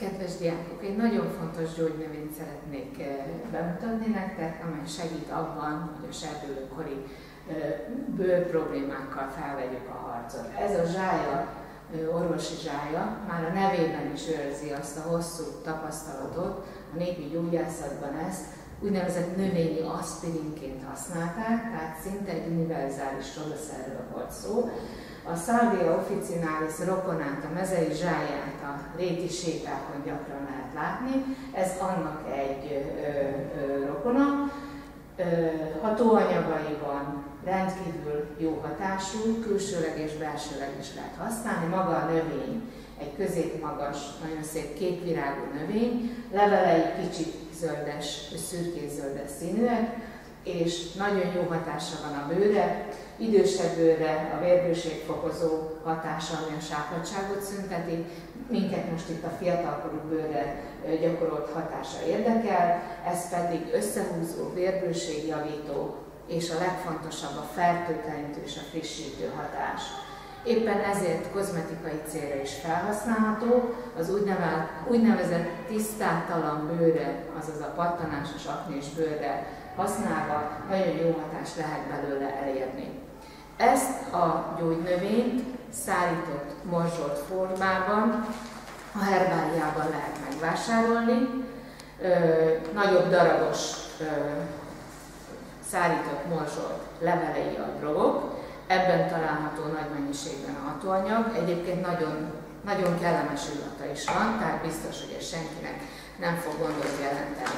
Kedves diákok, egy nagyon fontos gyógynövényt szeretnék eh, bemutatni nektek, amely segít abban, hogy a serdülőkori eh, bőr problémákkal felvegyük a harcot. Ez a zsája, eh, orvosi zsája, már a nevében is őrzi azt a hosszú tapasztalatot, a népi gyógyászatban ezt úgynevezett növényi aspirinként használták, tehát szinte egy univerzális rodaszerről volt szó, a Salvia officinalis rokonát, a mezei zsáját a réti sétákon gyakran lehet látni. Ez annak egy ö, ö, rokona. Ö, hatóanyagaiban rendkívül jó hatású, külsőleg és belsőleg is lehet használni. Maga a növény egy középmagas, nagyon szép kékvirágú növény, levelei kicsit zöldes, szürkés-zöldes színűek, és nagyon jó hatása van a bőre, idősebb bőre a vérbőségfokozó hatása, ami a sápadságot szünteti, minket most itt a fiatalkorú bőre gyakorolt hatása érdekel, ez pedig összehúzó, vérbőségjavító, és a legfontosabb a fertőtlenítő és a frissítő hatás. Éppen ezért kozmetikai célra is felhasználható, az úgynevezett tisztátalan bőre, azaz a pattanásos aknés bőre használva nagyon jó hatást lehet belőle elérni. Ezt a gyógynövényt szárított, morzsolt formában a herbáliában lehet megvásárolni. Ö, nagyobb darabos ö, szárított, morzsolt levelei a drogok, ebben található nagy mennyiségben a hatóanyag. Egyébként nagyon, nagyon kellemes illata is van, tehát biztos, hogy ez senkinek nem fog gondot jelenteni.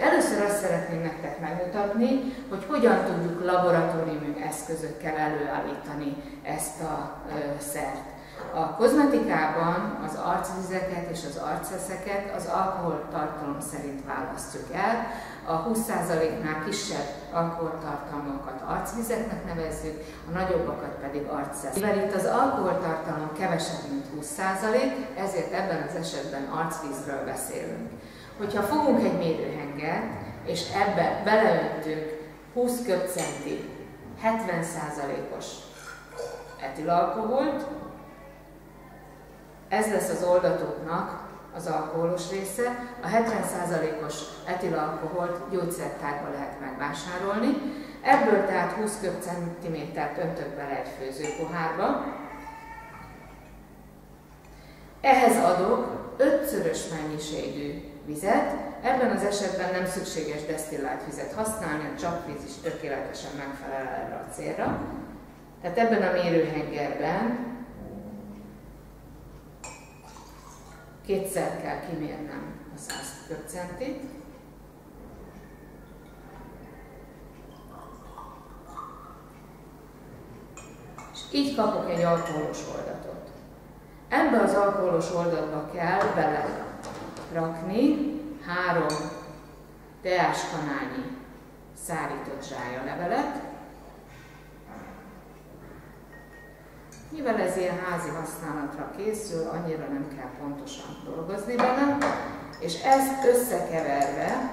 Először azt szeretném nektek megmutatni, hogy hogyan tudjuk laboratóriumi eszközökkel előállítani ezt a szert. A kozmetikában az arcvizeket és az arceszeket az alkoholtartalom szerint választjuk el. A 20%-nál kisebb alkoholtartalmakat arcvizeknek nevezzük, a nagyobbakat pedig arcszesz. Mivel itt az alkoholtartalom kevesebb, mint 20%, ezért ebben az esetben arcvízről beszélünk. Hogyha fogunk egy mérőhengert, és ebbe beleöntünk 20 köbcenti 70%-os etilalkoholt, ez lesz az oldatóknak az alkoholos része. A 70%-os etilalkoholt gyógyszertárba lehet megvásárolni. Ebből tehát 20 köbcentimétert öntök bele egy főzőpohárba. Ehhez adok ötszörös mennyiségű vizet. Ebben az esetben nem szükséges desztillált vizet használni, a csapvíz is tökéletesen megfelel erre a célra. Tehát ebben a mérőhengerben kétszer kell kimérnem a 100 köbcentit, és így kapok egy alkoholos oldatot. Ebbe az alkoholos oldatba kell bele rakni három teáskanálnyi szárított levelet. Mivel ez ilyen házi használatra készül, annyira nem kell pontosan dolgozni benne, és ezt összekeverve,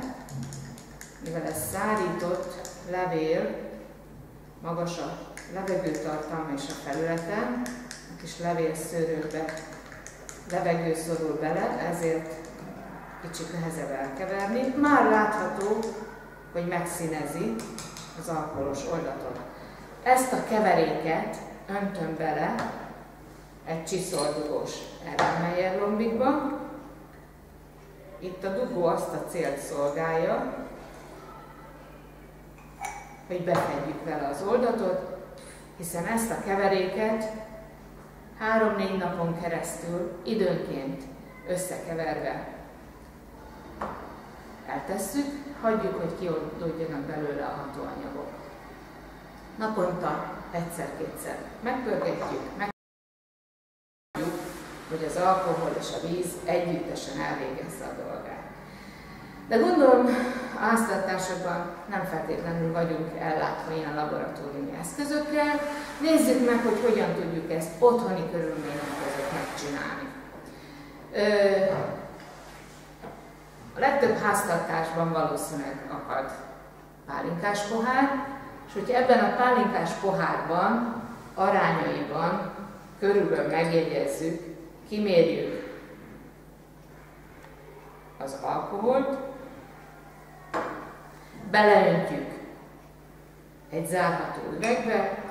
mivel ez szárított levél, magas a levegőtartalma és a felülete, a kis levélszőrőbe levegő szorul bele, ezért kicsit nehezebb elkeverni. Már látható, hogy megszínezi az alkoholos oldatot. Ezt a keveréket öntöm bele egy csiszoldugós Erlenmeyer lombikba. Itt a dugó azt a célt szolgálja, hogy befedjük vele az oldatot, hiszen ezt a keveréket három-négy napon keresztül időnként összekeverve eltesszük, hagyjuk, hogy kioldódjanak belőle a hatóanyagok. Naponta egyszer-kétszer megpörgetjük, meg hogy az alkohol és a víz együttesen elvégezze a dolgát. De gondolom, háztartásokban nem feltétlenül vagyunk ellátva ilyen laboratóriumi eszközökkel. Nézzük meg, hogy hogyan tudjuk ezt otthoni körülmények között megcsinálni. Ö, a legtöbb háztartásban valószínűleg akad pálinkás pohár, és hogyha ebben a pálinkás pohárban arányaiban körülbelül megjegyezzük, kimérjük alkoholt, beleöntjük egy zárható üvegbe,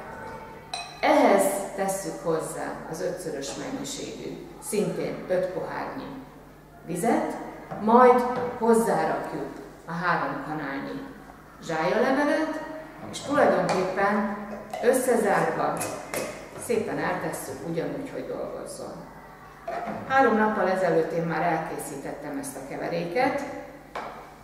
ehhez tesszük hozzá az ötszörös mennyiségű, szintén 5 pohárnyi vizet, majd hozzárakjuk a három kanálnyi zsájalevelet, és tulajdonképpen összezárva szépen eltesszük ugyanúgy, hogy dolgozzon. Három nappal ezelőtt én már elkészítettem ezt a keveréket,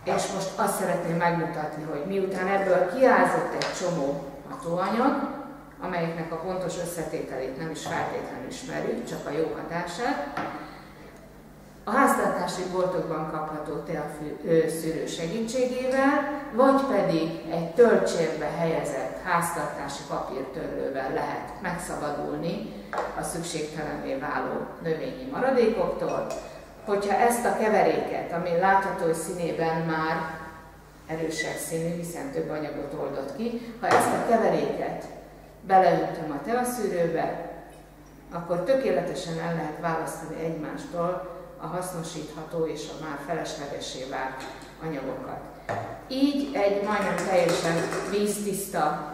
és most azt szeretném megmutatni, hogy miután ebből kiázott egy csomó hatóanyag, amelyeknek a pontos összetételét nem is feltétlenül ismerjük, csak a jó hatását, a háztartási boltokban kapható teaszűrő segítségével, vagy pedig egy töltsérbe helyezett háztartási papírtörlővel lehet megszabadulni a szükségtelenné váló növényi maradékoktól. Hogyha ezt a keveréket, ami látható színében már erősebb színű, hiszen több anyagot oldott ki, ha ezt a keveréket beleöntöm a teaszűrőbe, akkor tökéletesen el lehet választani egymástól a hasznosítható és a már feleslegesé vált anyagokat. Így egy majdnem teljesen víztiszta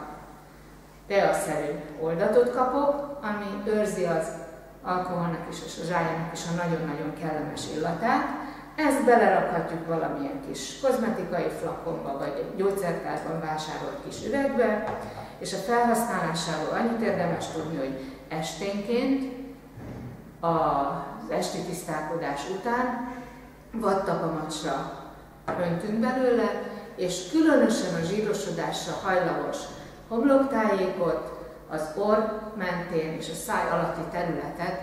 teaszerű oldatot kapok, ami őrzi az alkoholnak és a zsájának is a nagyon-nagyon kellemes illatát. Ezt belerakhatjuk valamilyen kis kozmetikai flakonba, vagy egy gyógyszertárban vásárolt kis üvegbe, és a felhasználásáról annyit érdemes tudni, hogy esténként az esti tisztálkodás után vattapamacsra öntünk belőle, és különösen a zsírosodásra hajlamos homloktájékot, az orr mentén és a száj alatti területet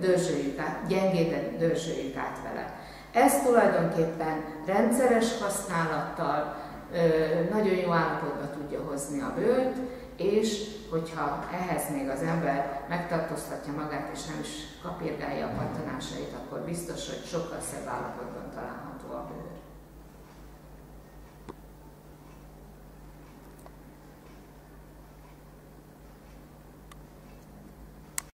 dörzsöljük át, gyengéden dörzsöljük át vele. Ezt tulajdonképpen rendszeres használattal nagyon jó állapotba tudja hozni a bőrt, és hogyha ehhez még az ember megtartóztatja magát, és nem is kapirgálja a pattanásait, akkor biztos, hogy sokkal szebb állapotban található a bőr.